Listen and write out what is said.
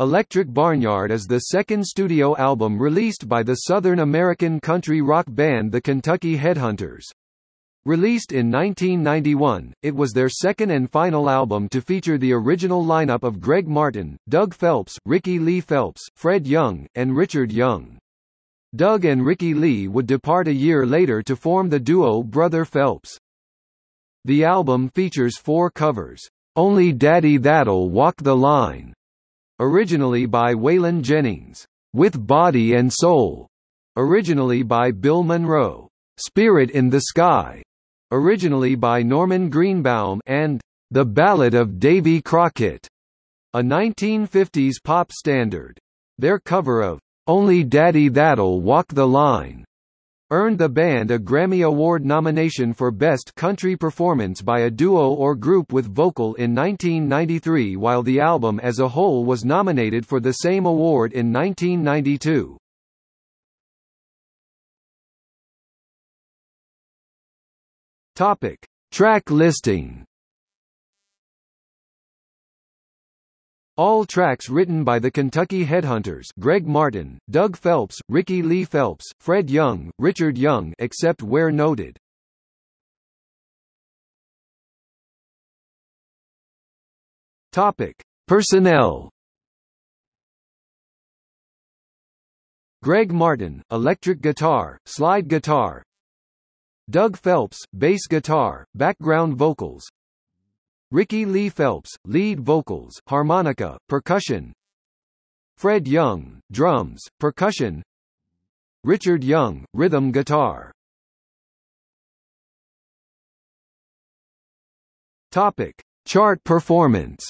Electric Barnyard is the second studio album released by the Southern American country rock band the Kentucky Headhunters. Released in 1991, it was their second and final album to feature the original lineup of Greg Martin, Doug Phelps, Ricky Lee Phelps, Fred Young, and Richard Young. Doug and Ricky Lee would depart a year later to form the duo Brother Phelps. The album features four covers. Only Daddy That'll Walk the Line, Originally by Waylon Jennings, With Body and Soul, originally by Bill Monroe, Spirit in the Sky, originally by Norman Greenbaum, and The Ballad of Davy Crockett, a 1950s pop standard. Their cover of Only Daddy That'll Walk the Line earned the band a Grammy Award nomination for Best Country Performance by a Duo or Group with Vocal in 1993 while the album as a whole was nominated for the same award in 1992. Topic. Track listing All tracks written by the Kentucky Headhunters Greg Martin, Doug Phelps, Ricky Lee Phelps, Fred Young, Richard Young except where noted. Topic: Personnel. Greg Martin, electric guitar, slide guitar. Doug Phelps, bass guitar, background vocals Ricky Lee Phelps, lead vocals, harmonica, percussion. Fred Young, drums, percussion. Richard Young, rhythm guitar. Topic. Chart performance